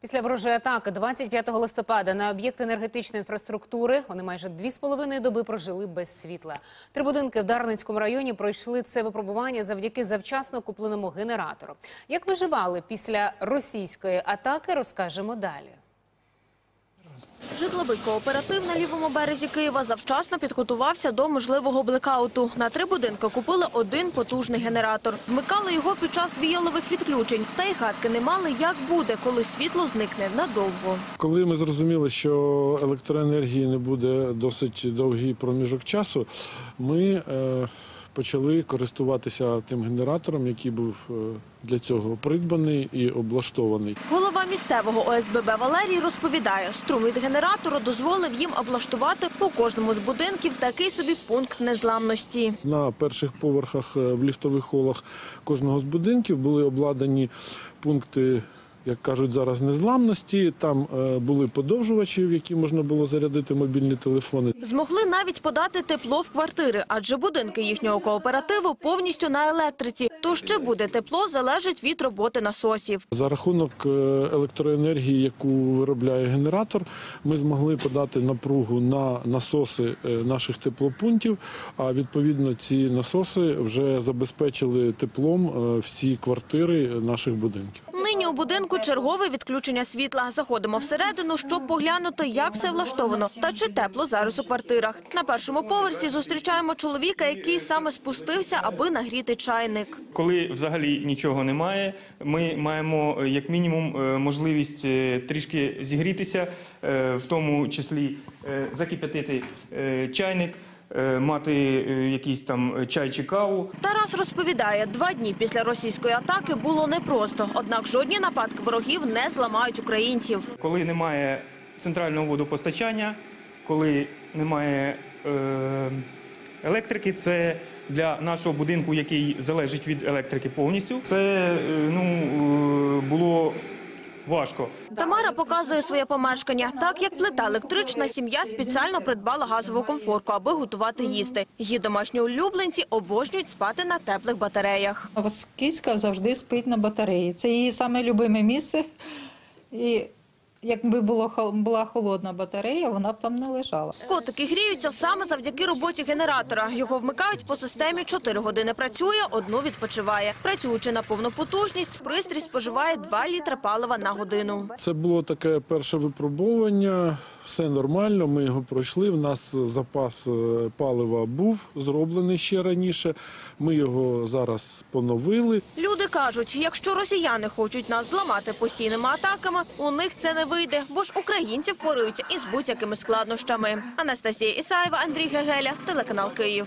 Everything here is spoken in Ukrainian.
Після ворожої атаки 25 листопада на об'єкт енергетичної інфраструктури вони майже дві з половиною доби прожили без світла. Три будинки в Дарницькому районі пройшли це випробування завдяки завчасно купленому генератору. Як виживали після російської атаки, розкажемо далі. Житловий кооператив на лівому березі Києва завчасно підготувався до можливого блекауту. На три будинки купили один потужний генератор. Вмикали його під час віялових відключень. Та й гадки не мали, як буде, коли світло зникне надовго. Коли ми зрозуміли, що електроенергії не буде досить довгий проміжок часу, ми е, почали користуватися тим генератором, який був е, для цього придбаний і облаштований. Голова місцевого ОСББ Валерій розповідає, струм від генератору дозволив їм облаштувати у кожному з будинків такий собі пункт незламності. На перших поверхах е, в ліфтових холах кожного з будинків були обладнані пункти. Як кажуть зараз, незламності там е, були подовжувачі, в які можна було зарядити мобільні телефони. Змогли навіть подати тепло в квартири, адже будинки їхнього кооперативу повністю на електриці. То ще буде тепло залежить від роботи насосів. За рахунок е, електроенергії, яку виробляє генератор, ми змогли подати напругу на насоси е, наших теплопунктів. А відповідно ці насоси вже забезпечили теплом всі квартири наших будинків. Нині у будинку чергове відключення світла. Заходимо всередину, щоб поглянути, як все влаштовано та чи тепло зараз у квартирах. На першому поверсі зустрічаємо чоловіка, який саме спустився, аби нагріти чайник. Коли взагалі нічого немає, ми маємо е, як мінімум е, можливість е, трішки зігрітися, в тому числі закип'ятити чайник, мати е, якийсь там чай чи каву. Тарас розповідає, два дні після російської атаки було непросто. Однак жодні нападки ворогів не зламають українців. Коли немає центрального водопостачання, коли немає е, електрики, це для нашого будинку, який залежить від електрики повністю, це е, ну, е, було важко. Тамара показує своє помешкання. Так як плита електрична, сім'я спеціально придбала газову комфорку, аби готувати їсти. Її домашні улюбленці обожнюють спати на теплих батареях. Кицька завжди спить на батареї. Це її саме любиме місце. І якби було була холодна батарея, вона б там не лежала. Котики гріються саме завдяки роботі генератора. Його вмикають по системі 4 години працює, одну відпочиває. Працюючи на повну потужність, пристрій споживає 2 літри палива на годину. Це було таке перше випробування. Все нормально. Ми його пройшли. В нас запас е, палива був зроблений ще раніше. Ми його зараз поновили. Люди кажуть, якщо росіяни хочуть нас зламати постійними атаками, у них це не вийде, бо ж українці впораються із будь-якими складнощами. Анастасія Ісаєва, Андрій Гегеля, телеканал Київ.